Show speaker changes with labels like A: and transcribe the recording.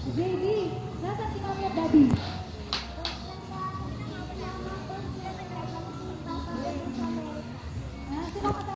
A: Baby, nasa tinggal lihat Daddy.